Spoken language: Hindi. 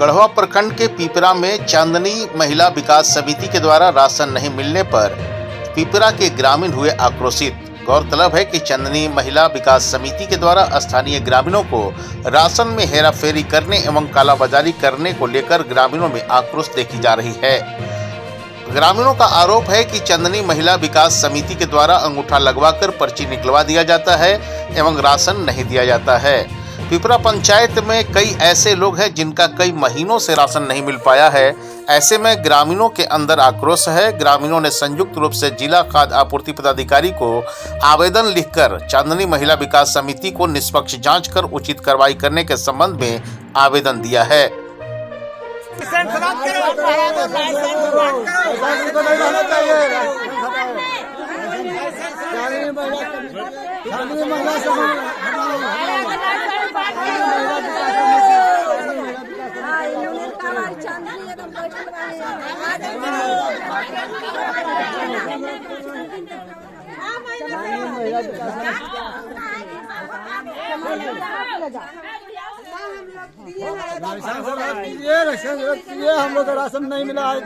गढ़वा प्रखंड के पीपरा में चांदनी महिला विकास समिति के द्वारा राशन नहीं मिलने पर पीपरा के ग्रामीण हुए आक्रोशित। गौरतलब है कि चंदनी महिला विकास समिति के द्वारा स्थानीय ग्रामीणों को राशन में हेराफेरी करने एवं कालाबाजारी करने को लेकर ग्रामीणों में आक्रोश देखी जा रही है। ग्रामीणों का आरोप है कि चंदनी महिला विकास समिति के द्वारा अंगूठा लगवाकर पर्ची निकलवा दिया जाता है एवं राशन नहीं दिया जाता है। पिपरा पंचायत में कई ऐसे लोग हैं जिनका कई महीनों से राशन नहीं मिल पाया है। ऐसे में ग्रामीणों के अंदर आक्रोश है। ग्रामीणों ने संयुक्त रूप से जिला खाद्य आपूर्ति पदाधिकारी को आवेदन लिखकर चांदनी महिला विकास समिति को निष्पक्ष जाँच कर उचित कार्रवाई करने के संबंध में आवेदन दिया है को नहीं रहना चाहिए चालीस महिला महिला राशन हम लोग को राशन नहीं मिला है।